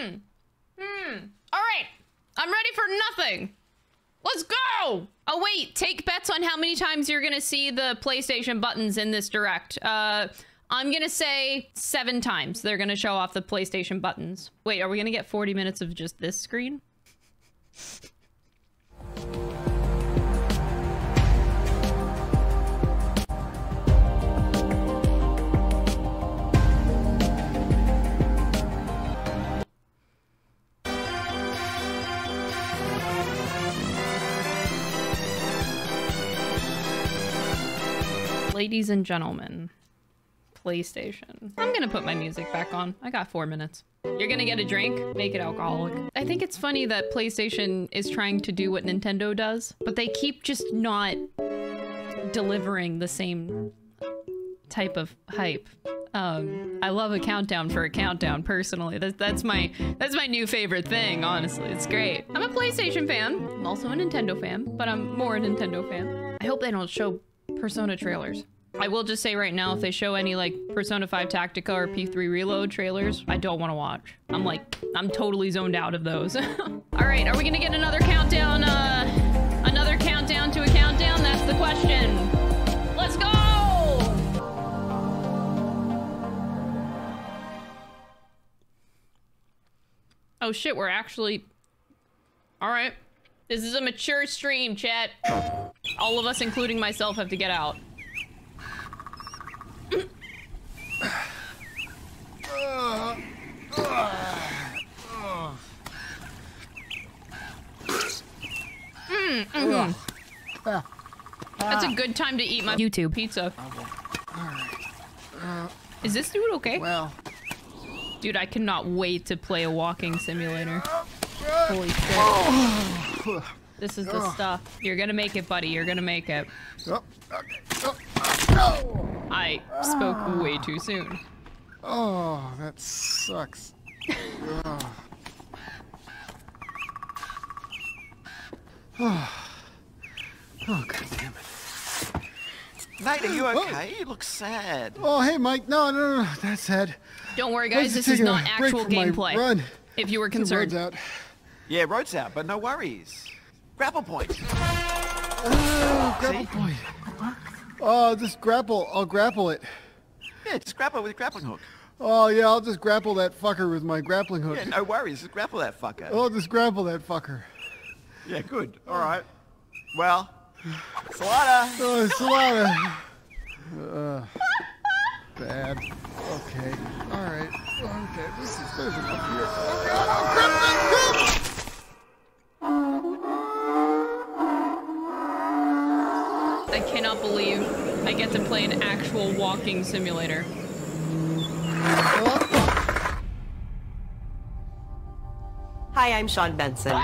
Hmm. Hmm. All right. I'm ready for nothing. Let's go! Oh wait, take bets on how many times you're gonna see the PlayStation buttons in this direct. Uh, I'm gonna say seven times they're gonna show off the PlayStation buttons. Wait, are we gonna get 40 minutes of just this screen? Ladies and gentlemen, PlayStation. I'm gonna put my music back on. I got four minutes. You're gonna get a drink, make it alcoholic. I think it's funny that PlayStation is trying to do what Nintendo does, but they keep just not delivering the same type of hype. Um, I love a countdown for a countdown. Personally, that's that's my that's my new favorite thing. Honestly, it's great. I'm a PlayStation fan. I'm also a Nintendo fan, but I'm more a Nintendo fan. I hope they don't show Persona trailers. I will just say right now, if they show any like Persona 5 Tactica or P3 Reload trailers, I don't want to watch. I'm like, I'm totally zoned out of those. All right, are we gonna get another countdown? Uh, another countdown to a countdown? That's the question. Let's go! Oh shit, we're actually... All right. This is a mature stream, chat. All of us, including myself, have to get out. Mm, mhm. That's a good time to eat my YouTube pizza. Is this dude okay? Well, Dude, I cannot wait to play a walking simulator. Holy shit. This is the stuff. You're gonna make it, buddy. You're gonna make it. oh, okay. Oh, no. I spoke way too soon. Oh, that sucks. Ugh. Oh, oh god damn it. Nate, are you okay? You look sad. Oh, hey, Mike. No, no, no, no. That's sad. Don't worry, guys. This is not actual gameplay. Run. If you were The concerned. Out. Yeah, road's out, but no worries. Grapple point. Oh, grapple See? point. Oh, just grapple. I'll grapple it. Yeah, just grapple with a grappling hook. Oh, yeah, I'll just grapple that fucker with my grappling hook. Yeah, no worries. Just grapple that fucker. I'll just grapple that fucker. Yeah, good. All right. Well, Salada. Oh, Solana. Uh, bad. Okay. All right. Okay. This is there's enough here. Oh God! Oh crap! Oh, crap! I cannot believe I get to play an actual walking simulator. Hi, I'm Sean Benson.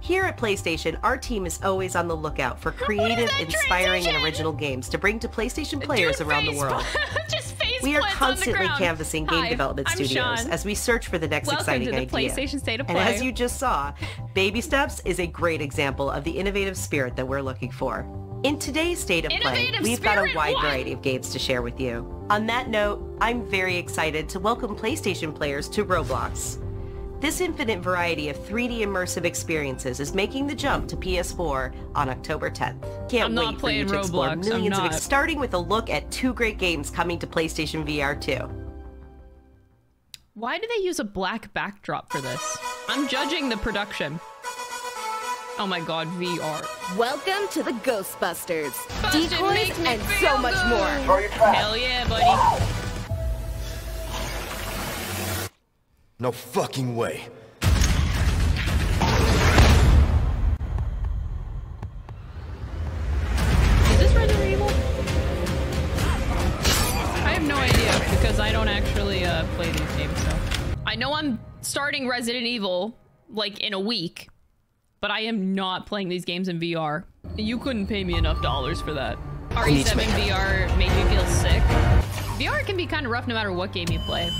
Here at PlayStation, our team is always on the lookout for creative, inspiring, and original games to bring to PlayStation players Dude, around the world. Just face We are plants on the constantly canvassing game Hi, development I'm studios Sean. as we search for the next Welcome exciting to the idea. PlayStation State of Play. and as you just saw, Baby Steps is a great example of the innovative spirit that we're looking for. In today's State of Play, Innovative we've got a wide what? variety of games to share with you. On that note, I'm very excited to welcome PlayStation players to Roblox. This infinite variety of 3D immersive experiences is making the jump to PS4 on October 10th. Can't I'm wait for you to explore Roblox, I'm millions of starting with a look at two great games coming to PlayStation VR 2. Why do they use a black backdrop for this? I'm judging the production. Oh my god, VR. Welcome to the Ghostbusters. Busted Decoys makes and feel so much good. more. Hell yeah, buddy. No fucking way. Is this Resident Evil? I have no idea because I don't actually uh, play these games. So I know I'm starting Resident Evil like in a week, but I am not playing these games in VR. You couldn't pay me enough dollars for that. RE7 make- VR made me feel sick. VR can be kind of rough no matter what game you play.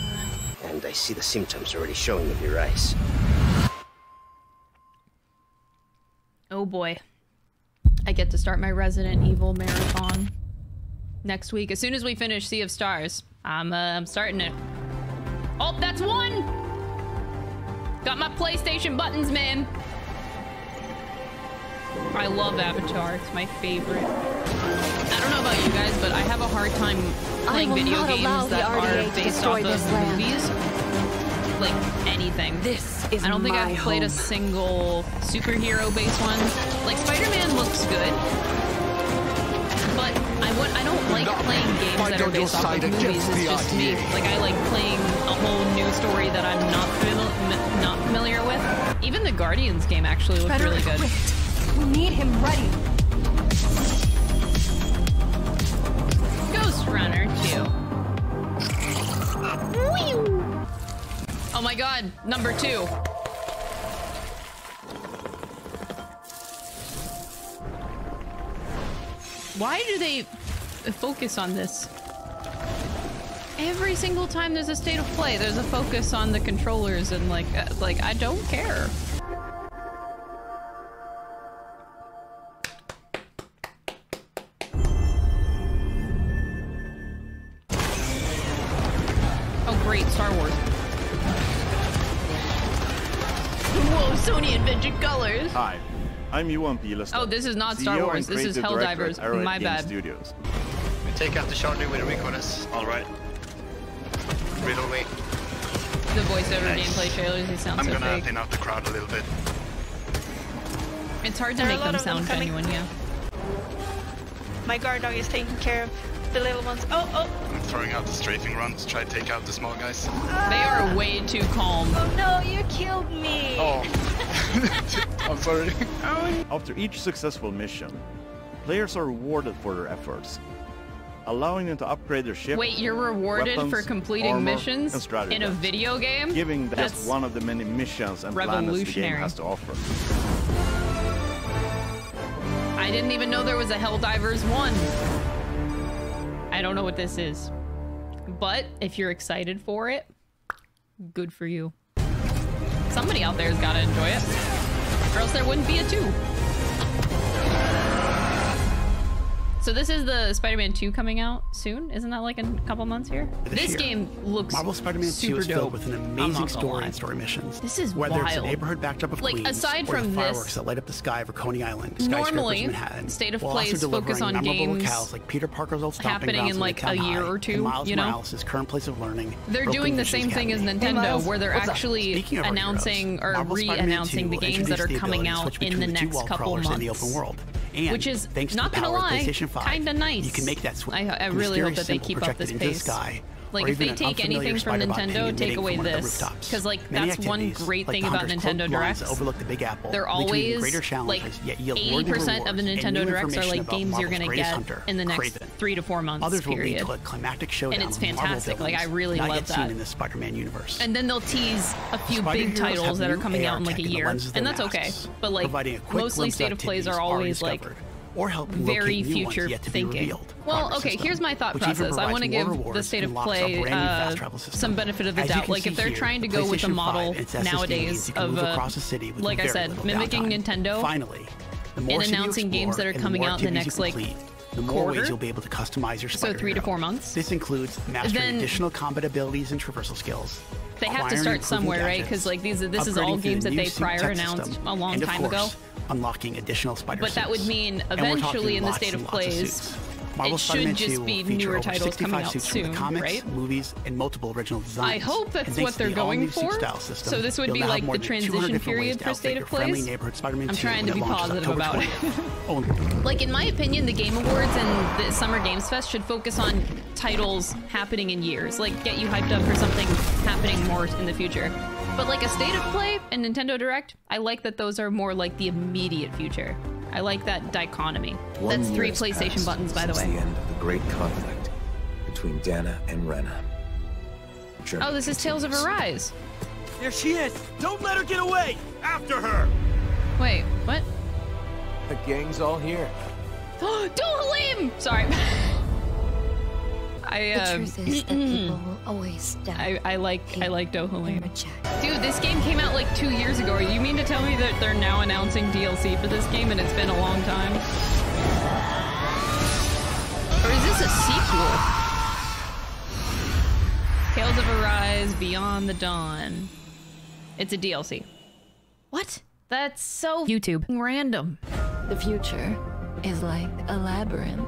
And I see the symptoms already showing in your eyes. Oh boy. I get to start my Resident Evil marathon next week. As soon as we finish Sea of Stars, I'm, uh, I'm starting it. Oh, that's one! Got my PlayStation buttons, man. I love Avatar. It's my favorite. I don't know about you guys, but I have a hard time playing video games that are based destroy off of land. movies. Like anything. This is I don't think I've played a single superhero-based one. Like Spider-Man looks good, but I would I don't like playing games that are on based off side of movies. It's just me. Like I like playing a whole new story that I'm not fami- not familiar with. Even the Guardians game actually looked Better really good. equipped. Need him ready. Ghost Runner 2. Oh my god, number two. Why do they focus on this? Every single time there's a state of play, there's a focus on the controllers and like, uh, like I don't care. Great, Star Wars. Whoa, Sony invented colors. Hi, I'm Johan Pilestedt. Oh, this is not Star CEO Wars, this is creative director Helldivers. My Game bad. Studios. We take out the Charlie with a recorders. All right. Riddle me. The voiceover Nice. gameplay trailers, they sound I'm so gonna fake. thin out the crowd a little bit. It's hard to There make them of them sound coming. genuine, yeah. My guard dog is taking care of the little ones. Oh, oh, I'm throwing out the strafing runs, to try to take out the small guys. They are ah. way too calm. oh no, you killed me. Oh. I'm sorry. After each successful mission, players are rewarded for their efforts, allowing them to upgrade their ship, Wait, you're rewarded weapons, for completing armor, missions and in a video game? giving them That's just one of the many missions and planets the game revolutionary. has to offer. I didn't even know there was a Helldivers 1. I don't know what this is. But if you're excited for it, good for you. Somebody out there's got to enjoy it. Or else there wouldn't be a 2. So this is the Spider-Man 2 coming out soon? Isn't that like in a couple months here? This This year. game looks Marvel Spider-Man 2 super is dope. filled with an amazing not story lie. and story missions. This is Whether it's a wild. neighborhood backdrop of Like, Queens aside or from the fireworks this, that light up the sky over Coney Island, skyscrapers normally, in Manhattan, State of while Plays also delivering focus on memorable games locales like Peter Parker's old stomping happening in, in like, a year High or two, and Miles you know? Morales' current place of learning. They're doing the Visions same thing as Nintendo, Miles, where they're what's actually Speaking of our announcing heroes, or re-announcing the games that are coming out in the next couple months. in the open world. And which is thanks to not the gonna of lie, PlayStation 5, kinda nice. You can make that switch. I- I really hope that they keep up this into the pace. sky, Like, if they take anything from Nintendo, take away from one of the this. because like, Many that's one great like thing about Nintendo Directs. overlook the Big Apple, They're lead to even always like challenges, yet yield worthy 80% of the Nintendo Directs are like games you're gonna get hunter, in the next Kraven. three to four months. Others will lead period. to a climactic showdown it's with Marvel fantastic. Like, I really not love yet that. seen in the Spider-Man universe. And then they'll tease a few big titles that are coming out in like a year, and that's okay. But like mostly state of plays are always like or very locate new ones future yet to be thinking. Well, Progress okay, system, here's my thought process. I want to give the state of a play uh, fast travel system. some benefit of the As doubt. Like if they're here, trying to go with PlayStation model 5 and its SSD nowadays you of uh, across the city like I said, mimicking downtime. Nintendo. Finally, and you announcing games that are explore and the coming out in the next, you like, complete, the more quarter? ways you'll be able to customize your So three to four months? This includes mastering Then- additional combat abilities and traversal skills. They have to start somewhere, right? Because like these, this is all games that they prior announced system, a long time ago. Unlocking additional spider But that would mean And we're talking eventually in the state of plays, suits. Marvel it should just be feature newer titles 65 coming out soon, comics, right? movies, and multiple original designs. I hope that's what they're the going for. system, So this would be like the transition period for State of Plays. I'm trying to be positive about it. Like in my opinion, the Game Awards and the Summer Games Fest should focus on titles happening in years, like get you hyped up for something happening more in the future. But like a State of Play and Nintendo Direct, I like that those are more like the immediate future. I like that dichotomy. One That's three PlayStation passed buttons, by the since way. the end of the great conflict between Dahna and Rena. Journey Oh, this is Tales of continues. Arise. There she is! Don't let her get away! After her! Wait, what? The gang's all here. Dohalim! Sorry. I The uh, truth is that people will always die. I, I like I like Dohalim. Dude, this game came out like two years ago. You mean to tell me that they're now announcing DLC for this game and it's been a long time? Or is this a sequel? Tales of Arise Beyond the Dawn. It's a DLC. What? That's so YouTube random. The future is like a labyrinth.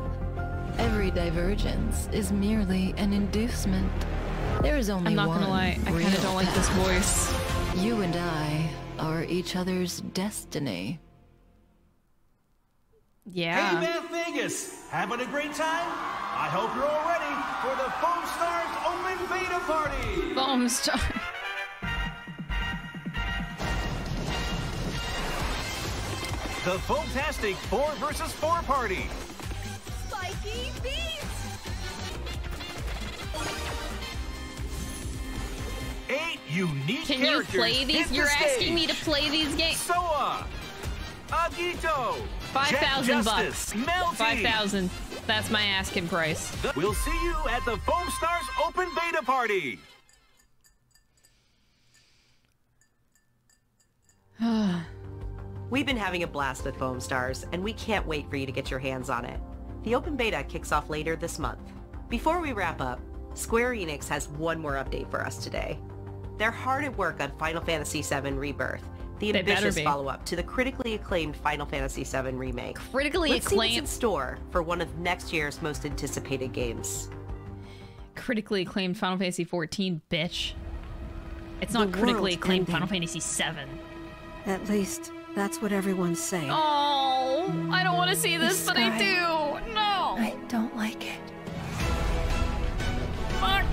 Every divergence is merely an inducement. There is only I'm not gonna lie, I kinda don't like this voice. You and I are each other's destiny. Yeah. Hey man, Vegas, having a great time? I hope you're all ready for the Foam Stars Open Beta Party. Foam Star. The Foamtastic 4 versus 4 party. Unique Can you play these? The You're asking me to play these games. Soa, Agito, Five Jack thousand Justice, bucks. Melty. Five thousand. That's my asking price. We'll see you at the Foam Stars Open Beta Party. We've been having a blast with Foam Stars, and we can't wait for you to get your hands on it. The open beta kicks off later this month. Before we wrap up, Square Enix has one more update for us today. They're hard at work on Final Fantasy VII Rebirth, the They ambitious be. follow-up to the critically acclaimed Final Fantasy VII Remake. Critically Let's see what's in acclaimed. store for one of next year's most anticipated games. Critically acclaimed Final Fantasy XIV, bitch. It's The not critically acclaimed ending. Final Fantasy VII. At least, that's what everyone's saying. Oh, I don't want to see this, but I do. No. I don't like it. Fuck.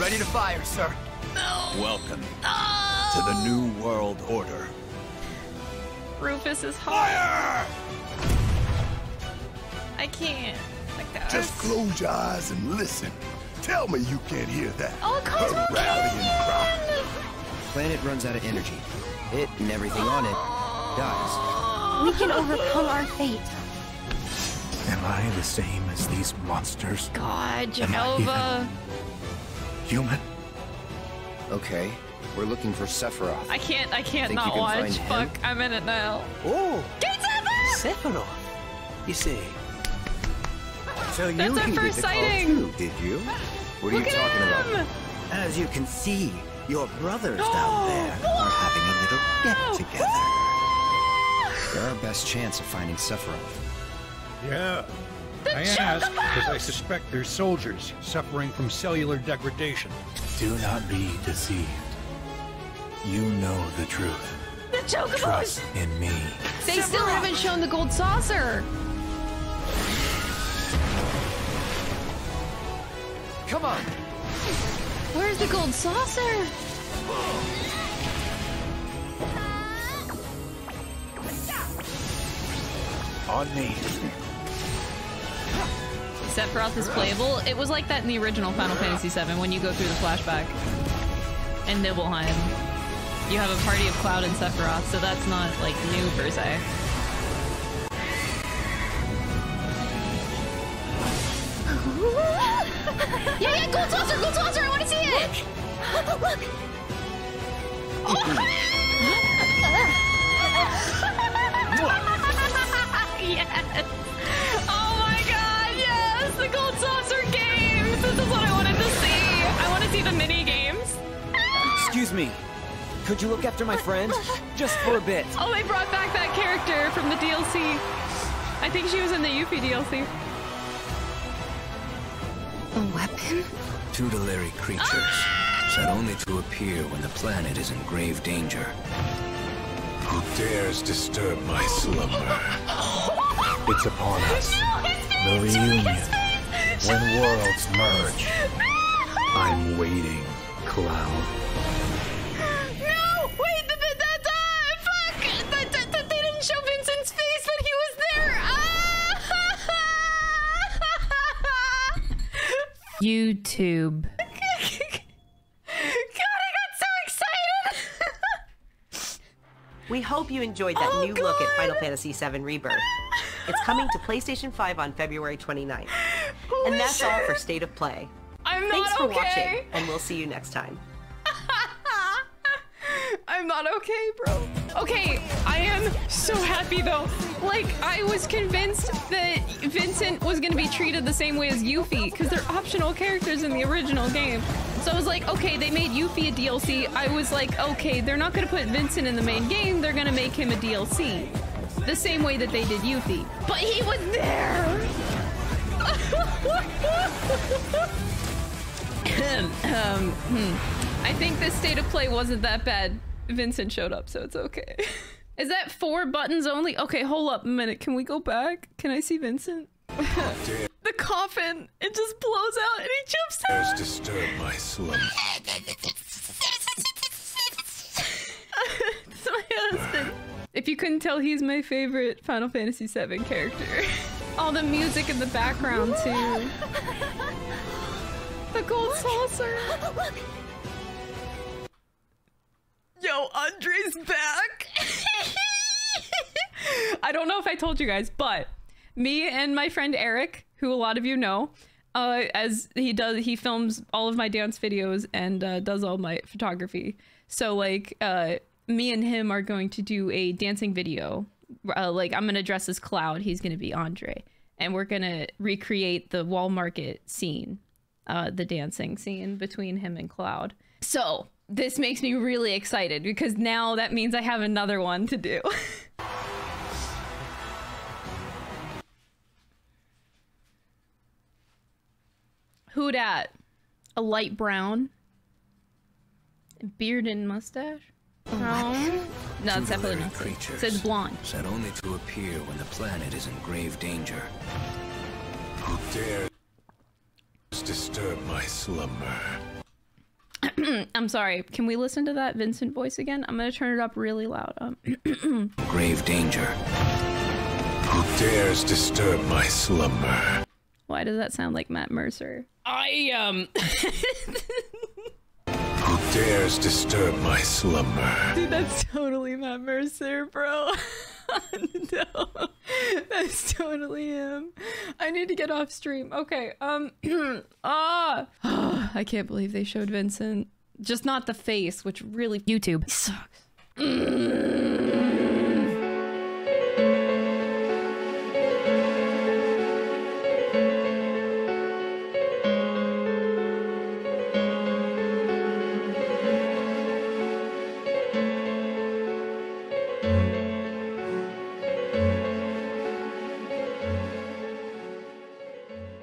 Ready to fire, sir. No. Welcome Oh. to the New World Order. Rufus is hot. I can't. Like that. Just close your eyes and listen. Tell me you can't hear that. Oh, Cosmo Her rallying cry. Planet runs out of energy. It and everything on it dies. We can overcome our fate. Am I the same as these monsters? God, Am I Jehovah. Human? Okay, we're looking for Sephiroth. I can't. I can't Think not can watch. find him? Fuck. I'm in it now. Oh, Get Sephiroth! Sephiroth. You see. So That's you our heeded first the call sighting. too, did you? What are Look you talking him! about? As you can see, your brothers down there are having a little get together. They're our best chance of finding Sephiroth. Yeah. I asked because I suspect there's soldiers suffering from cellular degradation. Do not be deceived. You know the truth. The Chocobos! Trust in me. They still haven't shown the gold saucer. Come on. Where's the gold saucer? On me. Sephiroth is playable. It was like that in the original Final Fantasy VII when you go through the flashback. And Nibelheim. You have a party of Cloud and Sephiroth, so that's not like new per se. yeah, yeah, gold saucer, gold saucer, I want to see it! Look! yes! Oh yes! The gold saucer games! This is what I wanted to see! I want to see the mini games. Excuse me. Could you look after my friend? Just for a bit. Oh, they brought back that character from the DLC. I think she was in the Yuffie DLC. A weapon? Tutelary creatures, ah! set only to appear when the planet is in grave danger. Who dares disturb my slumber? It's upon us. The reunion. When worlds merge. I'm waiting, Cloud. No! Wait, that, that, that, uh, fuck! That, that, that, they didn't show Vincent's face, but he was there! Ah! YouTube. God, I got so excited! We hope you enjoyed that Oh, new look at Final Fantasy VII Rebirth. It's coming to PlayStation 5 on February 29th. And that's all for State of Play. I'm Thanks for okay. watching, and we'll see you next time. I'm not okay, bro. Okay, I am so happy though. Like, I was convinced that Vincent was gonna be treated the same way as Yuffie, because they're optional characters in the original game. So I was like, okay, they made Yuffie a DLC. I was like, okay, they're not gonna put Vincent in the main game, they're gonna make him a DLC. The same way that they did Yuffie. But he was there! Um, hmm. I think this state of play wasn't that bad. Vincent showed up, so it's okay. Is that four buttons only? Okay, hold up a minute. Can we go back? Can I see Vincent? the coffin, it just blows out and he jumps out. Has disturbed my slumber. It's my husband. If you couldn't tell, he's my favorite Final Fantasy VII character. All the music in the background, too. The gold saucer. Yo, Andre's back. I don't know if I told you guys, but me and my friend Eric, who a lot of you know, uh, as he does, he films all of my dance videos and uh, does all my photography. So like, uh, me and him are going to do a dancing video. Uh, like I'm gonna dress as Cloud. He's gonna be Andre, and we're gonna recreate the wall market scene, uh, the dancing scene between him and Cloud. So this makes me really excited because now that means I have another one to do. Who dat? A light brown? Beard and mustache? No, no, it's definitely not. It creatures says blonde. Said only to appear when the planet is in grave danger. Who dares disturb my slumber? I'm sorry. Can we listen to that Vincent voice again? I'm gonna turn it up really loud. Um, Grave danger. Who dares disturb my slumber? why does that sound like Matt Mercer? I um. Dares disturb my slumber? Dude, that's totally Matt Mercer, bro. no, that's totally him. I need to get off stream. Okay. Um. ah. I can't believe they showed Vincent. Just not the face, which really YouTube sucks.